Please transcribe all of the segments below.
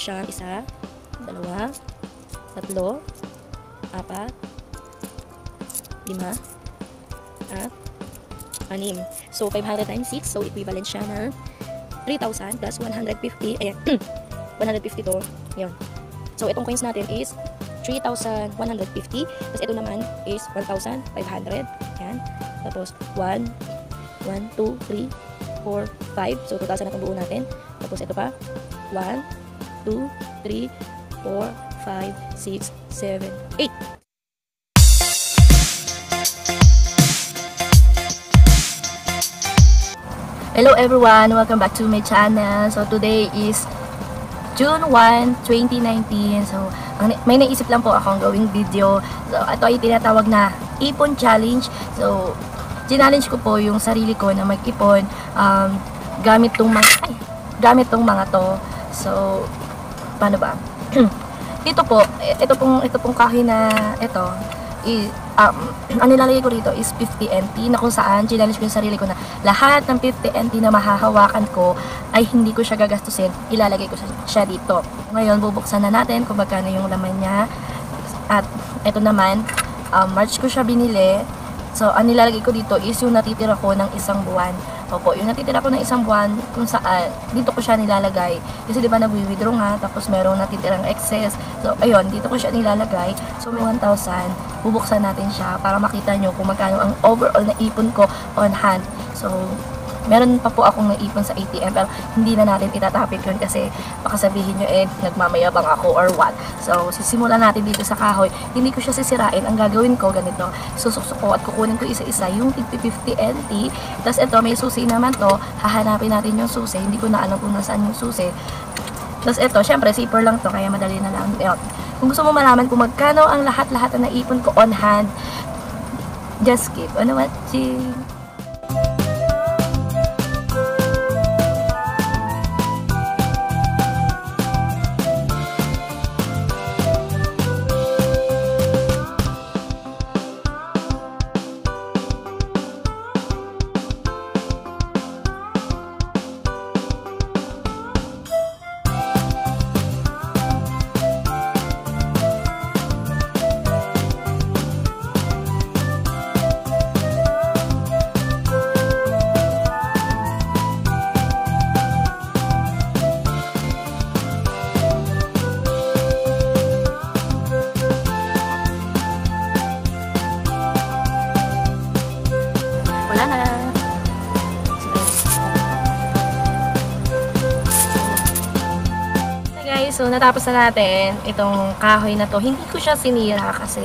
siya. Isa, dalawa, tatlo, apat, lima, at anim. So, 500 times 6. So, equivalent siya na 3,000 plus 150. Ayan. 150 to. Yun. So, itong coins natin is 3,150. Tapos, ito naman is 1,500. Ayan. Tapos, 1, 1, 2, 3, 4, 5. So, 2,000 na itong buo natin. Tapos, ito pa. 1, 2, 3, 4, 5, 6, 7, 8. Hello everyone! Welcome back to my channel. So today is June 1, 2019. So may naisip lang po akong gawing video. So ito ay tinatawag na Ipon Challenge. So challenge ko po yung sarili ko na mag-ipon um, gamit tong mga ay, gamit tong mga to. So paano ba? Dito po, ito pong ito pong kahoy na ito i, um, ang nilalagay ko rito is 50 NT na kung saan challenge ko yung sarili ko na lahat ng 50 NT na mahahawakan ko ay hindi ko siya gagastusin, ilalagay ko siya dito. Ngayon, bubuksan na natin kung magkano yung laman niya. At ito naman, um, March ko siya binili. So, ang nilalagay ko dito is yung natitira ko ng isang buwan. Opo, yung natitira ko ng isang buwan kung saan dito ko siya nilalagay. Kasi 'di ba nagwi-withdraw nga tapos merong natitirang excess. So ayun, dito ko siya nilalagay. So may 1,000. Bubuksan natin siya para makita nyo kung magkano ang overall na ipon ko on hand. So meron pa po akong naipon sa ATM pero hindi na natin itatapik yun kasi baka sabihin nyo eh nagmamayabang ako or what. So sisimulan natin dito sa kahoy. Hindi ko siya sisirain. Ang gagawin ko ganito. Susuksok ko at kukunin ko isa-isa yung 50 NT tapos ito may susi naman to. Hahanapin natin yung susi. Hindi ko na alam kung nasaan yung susi. Tapos ito syempre zipper lang to kaya madali na lang. Yun. kung gusto mo malaman kung magkano ang lahat-lahat na naipon ko on hand just keep on watching So, natapos na natin itong kahoy na to. Hindi ko siya sinira kasi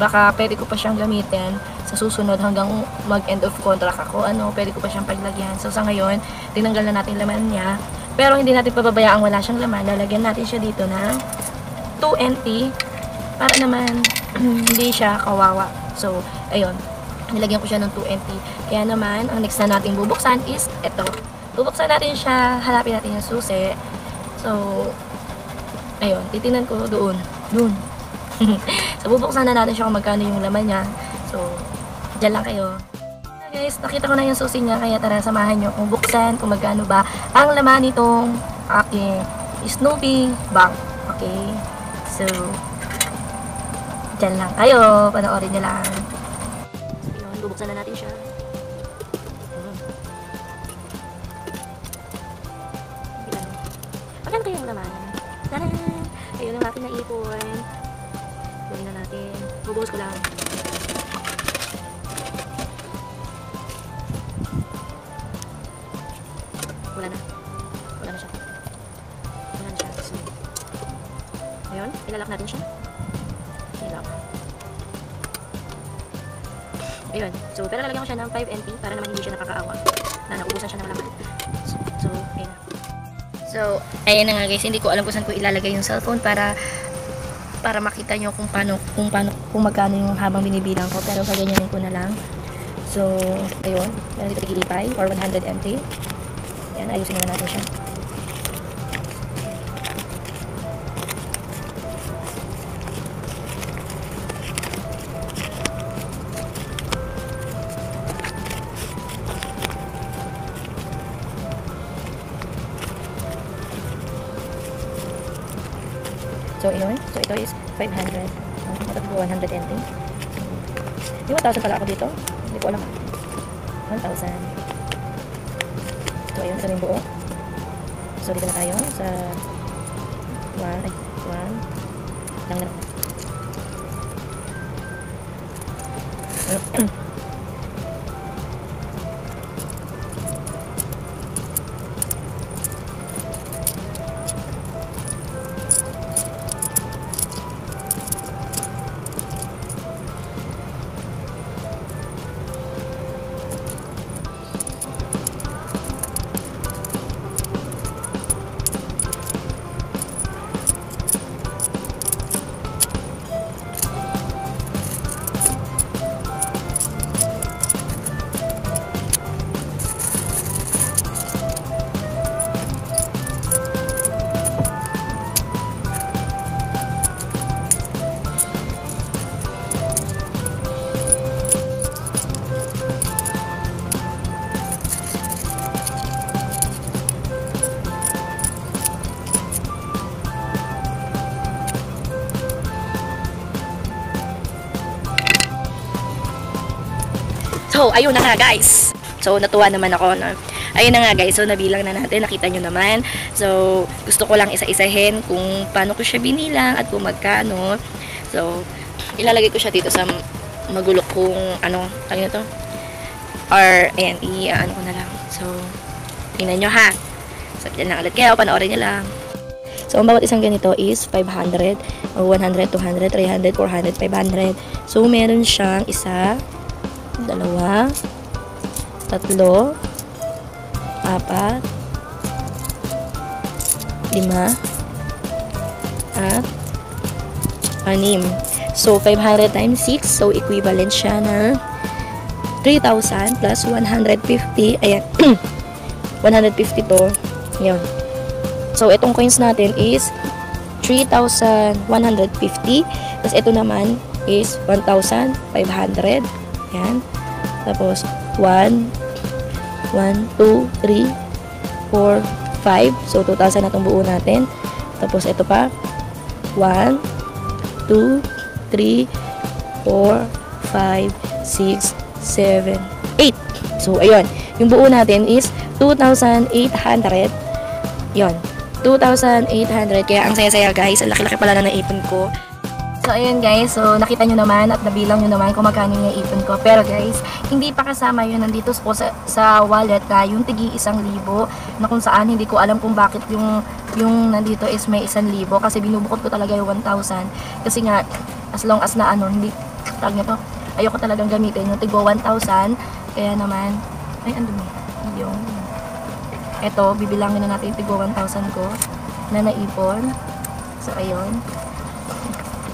baka pwede ko pa siyang gamitin sa susunod hanggang mag-end of contract ako. Ano, pwede ko pa siyang paglagyan. So, sa ngayon, tinanggal na natin laman niya. Pero hindi natin pababayaan wala siyang laman. Lalagyan natin siya dito na 2 NT para naman hindi siya kawawa. So, ayun. Nilagyan ko siya ng 2 NT. Kaya naman, ang next na natin bubuksan is ito. Bubuksan natin siya, hanapin natin yung susi. So, Ayun, titinan ko doon. Doon. so, bubuksan na natin siya kung magkano yung laman niya. So, dyan lang kayo. Guys, nakita ko na yung susi niya, kaya tara samahan nyo kung buksan, kung magkano ba ang laman nitong aking Snoopy Bank. Okay? So, dyan lang kayo. Panoorin nyo lang. Ayun, bubuksan na natin siya. Magkano kayo yung laman? Tara! Ayun ang ating naipon. Gawin na natin. Bubuhos ko lang. Wala na. Wala na siya. Wala na siya. So, ayun, ilalak natin siya. Ilalak. Ayun. So, pero lalagyan ko siya ng 5 NT para naman hindi siya nakakaawa na naubusan siya ng laman. So, ayan na nga guys, hindi ko alam kung saan ko ilalagay yung cellphone para para makita nyo kung paano, kung paano, kung magkano yung habang binibilang ko. Pero kaganyanin ko na lang. So, ayun. Meron dito tigilipay or 100 MT. Ayan, ayusin na natin siya. Ito is 500. Oh, ito po 120. Yung 1,000 pala ako dito. Hindi ko alam. 1,000. So, ayun. Ito yung buo. So, dito na tayo sa 1. Ay, 1. Lang na. So, ayun na nga guys. So, natuwa naman ako. No? Ayun na nga guys. So, nabilang na natin. Nakita nyo naman. So, gusto ko lang isa-isahin kung paano ko siya binilang at kung magkano. So, ilalagay ko siya dito sa magulok kung ano, tawag na to? Or, ayan, i-ano ko na lang. So, tingnan nyo ha. So, dyan lang ulit kayo. Panoorin nyo lang. So, ang bawat isang ganito is 500, o 100, 200, 300, 400, 500. So, meron siyang isa, dalawa, tatlo, apat, lima, at anim. So, 500 times 6. So, equivalent siya na 3,000 plus 150. Ayan. 150 to. Yun. So, itong coins natin is 3,150. Tapos, ito naman is 1,500. Yan. Tapos, 1, 1, 2, 3, 4, 5. So, 2,000 na itong buo natin. Tapos, ito pa. 1, 2, 3, 4, 5, 6, 7, 8. So, ayun. Yung buo natin is 2,800. Yun. 2,800. Kaya ang saya-saya guys. Ang laki-laki pala na naipon ko. So, ayun guys. So, nakita nyo naman at nabilang nyo naman kung magkano yung ipon ko. Pero guys, hindi pa kasama yun. Nandito po sa, sa wallet na yung tigi isang libo na kung saan hindi ko alam kung bakit yung yung nandito is may isang libo. Kasi binubukod ko talaga yung 1,000 kasi nga as long as na ano hindi tag nito ayoko talagang gamitin yung tigo 1,000 kaya naman ay ano yung eto bibilangin na natin yung tigo 1,000 ko na naipon. So ayun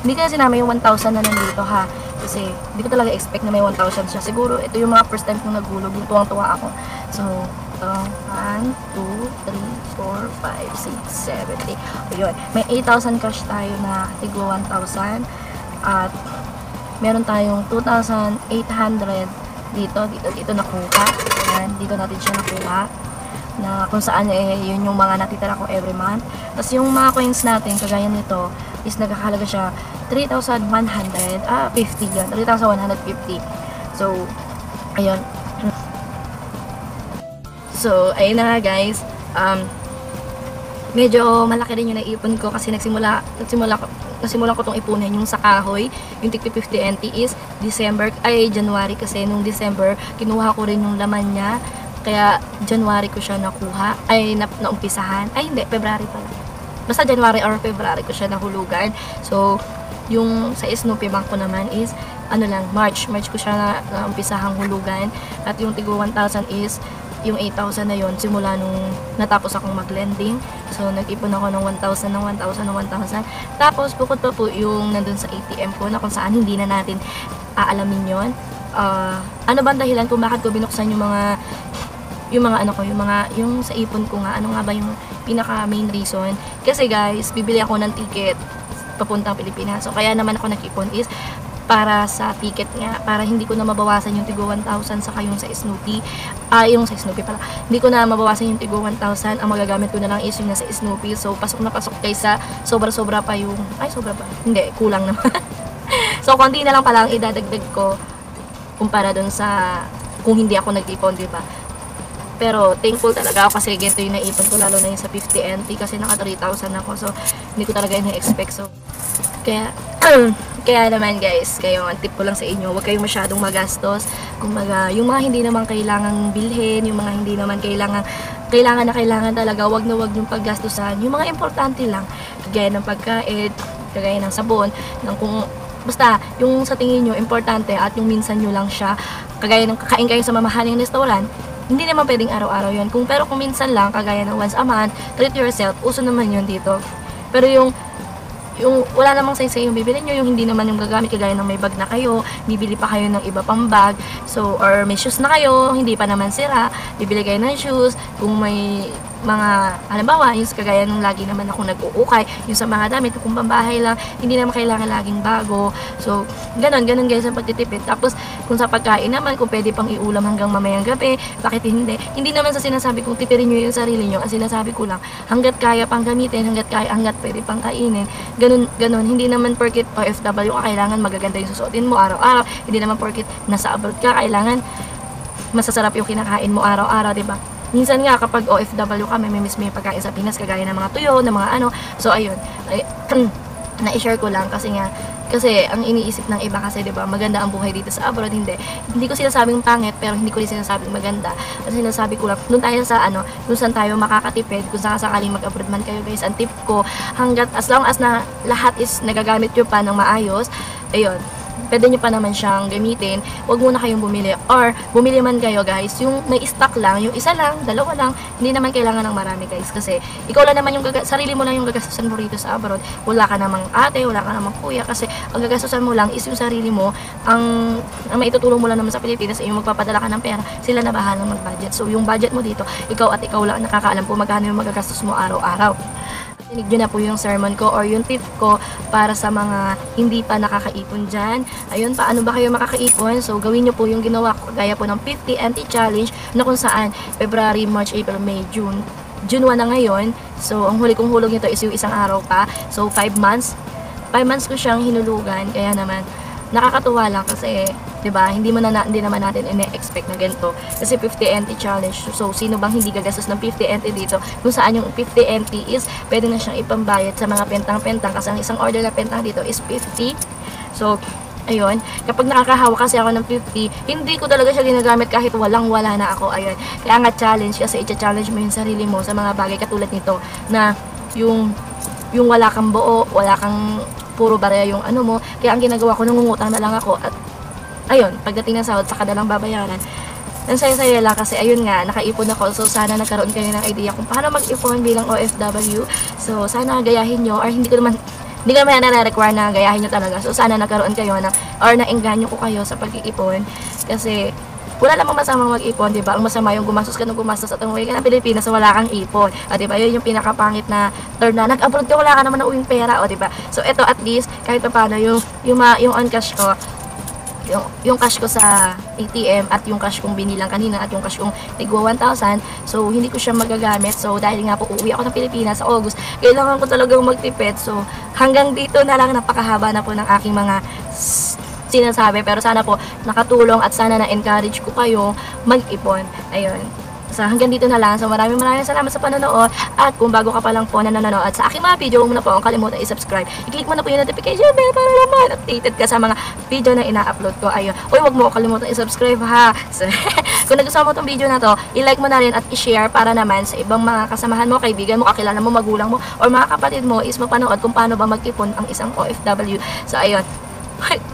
hindi ko na sinama yung 1,000 na nandito ha? Kasi hindi ko talaga expect na may 1,000 siya. Siguro ito yung mga first time kong nagulog yung tuwang-tuwa ako. So ito 1, 2, 3, 4, 5, 6, 7, 8 ayun may 8,000 cash tayo na tigo 1,000 at meron tayong 2,800 dito, dito, dito nakuha. Ayan, dito natin siya nakuha. Na kung saan eh, yun yung mga natitira ko every month. Tapos yung mga coins natin, kagaya nito is nagkakalaga siya 3,100 ah, 50 yun 3,150 so, ayun. So, ayun na nga guys. Um, medyo malaki rin yung naipon ko kasi nagsimula nagsimula ko nagsimula ko tong ipunin yung sa kahoy. Yung tig 50 NT is December ay January kasi nung December kinuha ko rin yung laman niya. Kaya January ko siya nakuha ay na, naumpisahan. Ay hindi February pala basta January or February ko siya nahulugan so yung sa Snoopy Bank ko naman is ano lang March March ko siya na, naumpisahang hulugan at yung tigo 1,000 is yung 8,000 na yon simula nung natapos akong mag-lending. So, nag-ipon ako ng 1,000, ng 1,000, ng 1,000. Tapos, bukod pa po yung nandun sa ATM ko na kung saan hindi na natin aalamin yon uh, Ano ba ang dahilan kung bakit ko binuksan yung mga yung mga ano ko, yung mga, yung sa ipon ko nga, ano nga ba yung pinaka main reason? Kasi guys, bibili ako ng ticket papuntang Pilipinas. So, kaya naman ako nag-ipon is para sa ticket nga, para hindi ko na mabawasan yung tigo 1,000 saka yung sa Snoopy. Ah, yung sa Snoopy pala. Hindi ko na mabawasan yung tigo 1,000. Ang magagamit ko na lang is yung nasa Snoopy. So, pasok na pasok kaysa sobra-sobra pa yung, ay, sobra pa. Hindi, kulang naman. so, konti na lang pala ang idadagdag ko kumpara dun sa kung hindi ako nag-ipon, di ba? Pero thankful talaga ako kasi ganito yung naipon ko lalo na yung sa 50 NT kasi naka 3,000 ako. So, hindi ko talaga ina-expect. So, kaya, kaya naman guys, kayo ang tip ko lang sa inyo, huwag kayong masyadong magastos. Kung maga, yung mga hindi naman kailangang bilhin, yung mga hindi naman kailangan kailangan na kailangan talaga, wag na wag yung paggastusan. Yung mga importante lang, kagaya ng pagkain, kagaya ng sabon, ng kung basta yung sa tingin nyo importante at yung minsan nyo lang siya, kagaya ng kakain kayo sa mamahaling restaurant, hindi naman pwedeng araw-araw yun. Kung, pero kung minsan lang, kagaya ng once a month, treat yourself, uso naman yun dito. Pero yung yung wala namang say yung bibili nyo, yung hindi naman yung gagamit kagaya ng may bag na kayo, bibili pa kayo ng iba pang bag, so, or may shoes na kayo, hindi pa naman sira, bibili kayo ng shoes, kung may mga, halimbawa, yung kagaya nung lagi naman ako nag-uukay, yung sa mga damit, kung pambahay lang, hindi naman kailangan laging bago. So, ganun, ganun guys ang pagtitipid. Tapos, kung sa pagkain naman, kung pwede pang iulam hanggang mamayang gabi, bakit hindi? Hindi naman sa sinasabi kong tipirin nyo yung sarili nyo, ang sinasabi ko lang, hanggat kaya pang gamitin, hanggat kaya, hanggat pwede pang kainin, ganun, ganun. Hindi naman porkit OFW ka, kailangan magaganda yung susuotin mo araw-araw. Hindi naman porkit nasa abroad ka, kailangan masasarap yung kinakain mo araw-araw, di ba? Minsan nga kapag OFW ka, may miss mo yung pagkain sa Pinas, kagaya ng mga tuyo, ng mga ano. So, ayun. Ay, na-share ko lang kasi nga kasi ang iniisip ng iba kasi 'di ba maganda ang buhay dito sa abroad hindi. Hindi ko sinasabing pangit pero hindi ko rin sinasabing maganda. Kasi sinasabi ko lang doon tayo sa ano kung saan tayo makakatipid kung saan sakaling mag-abroad man kayo guys ang tip ko hanggat as long as na lahat is nagagamit nyo pa ng maayos ayun pwede nyo pa naman siyang gamitin, huwag muna kayong bumili. Or, bumili man kayo guys, yung may stock lang, yung isa lang, dalawa lang, hindi naman kailangan ng marami guys. Kasi, ikaw lang naman yung, sarili mo lang yung gagastusan mo rito sa abroad. Wala ka namang ate, wala ka namang kuya, kasi ang gagastusan mo lang is yung sarili mo, ang, ang maitutulong mo lang naman sa Pilipinas, ay yung magpapadala ka ng pera, sila na bahala mag-budget. So, yung budget mo dito, ikaw at ikaw lang ang nakakaalam kung magkano yung magagastos mo araw-araw. Tinig nyo na po yung sermon ko or yung tip ko para sa mga hindi pa nakakaipon dyan. Ayun, paano ba kayo makakaipon? So, gawin nyo po yung ginawa ko. Gaya po ng 50 anti-challenge na kung saan February, March, April, May, June. June 1 na ngayon. So, ang huli kong hulog nito is yung isang araw pa. So, 5 months. 5 months ko siyang hinulugan. Kaya naman, nakakatuwa lang kasi 'di ba? Hindi mo na, na hindi naman natin ine-expect na ganito. Kasi 50 NT challenge. So sino bang hindi gagastos ng 50 NT dito? Kung saan yung 50 NT is pwede na siyang ipambayad sa mga pentang-pentang kasi ang isang order na pentang dito is 50. So ayun, kapag nakakahawa kasi ako ng 50, hindi ko talaga siya ginagamit kahit walang-wala na ako. Ayun. Kaya nga challenge kasi i-challenge mo yung sarili mo sa mga bagay katulad nito na yung yung wala kang buo, wala kang puro barya yung ano mo. Kaya ang ginagawa ko, nangungutang na lang ako. At ayun, pagdating ng sahod, saka na lang babayaran. Ang saya-saya lang kasi ayun nga, nakaipon ako. So sana nagkaroon kayo ng idea kung paano mag-ipon bilang OFW. So sana gayahin nyo, or hindi ko naman hindi ko naman na-require na gayahin nyo talaga. So sana nagkaroon kayo na, or naengganyo ko kayo sa pag-iipon. Kasi wala namang masamang mag-ipon, di ba? Ang masama yung gumastos ka ng gumastos at umuwi ka ng Pilipinas na wala kang ipon. O, di ba? Yun yung pinakapangit na term na nag-abroad ka, wala ka naman na uwing pera. O, di ba? So, ito at least, kahit pa paano, yung, yung, ma, yung on cash ko, yung, yung cash ko sa ATM at yung cash kong binilang kanina at yung cash kong tigwa 1,000 so hindi ko siya magagamit so dahil nga po uuwi ako ng Pilipinas sa August kailangan ko talagang magtipid so hanggang dito na lang napakahaba na po ng aking mga sinasabi pero sana po nakatulong at sana na-encourage ko kayo mag-ipon. Ayun. So hanggang dito na lang. So maraming maraming salamat sa panonood. At kung bago ka pa lang po na nanonood sa aking mga video, huwag mo na po akong kalimutan i-subscribe. I-click mo na po yung notification bell para naman updated ka sa mga video na ina-upload ko. Ayun. Uy, huwag mo kalimutan i-subscribe ha. So, kung nagustuhan mo tong video na to, i-like mo na rin at i-share para naman sa ibang mga kasamahan mo, kaibigan mo, kakilala mo, magulang mo, or mga kapatid mo is mapanood kung paano ba mag-ipon ang isang OFW. So ayun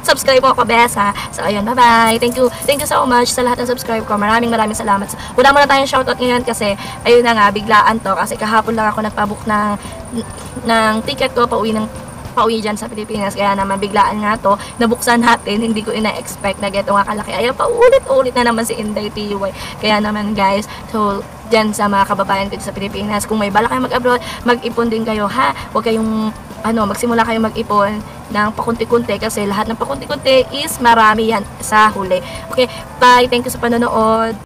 subscribe mo ako, Bes, ha? So, ayun, bye-bye. Thank you. Thank you so much sa lahat ng subscribe ko. Maraming maraming salamat. Wala muna tayong shoutout ngayon kasi, ayun na nga, biglaan to. Kasi kahapon lang ako nagpabook ng, ng ticket ko pauwi ng pauwi dyan sa Pilipinas. Kaya naman, biglaan nga to. Nabuksan natin. Hindi ko ina-expect na geto nga kalaki. Ayan, paulit-ulit na naman si Inday TY. Kaya naman, guys, so, dyan sa mga kababayan ko sa Pilipinas, kung may balak kayo mag-abroad, mag-ipon din kayo, ha? Huwag kayong ano, magsimula kayo mag-ipon ng pakunti-kunti kasi lahat ng pakunti-kunti is marami yan sa huli. Okay, bye. Thank you sa panonood.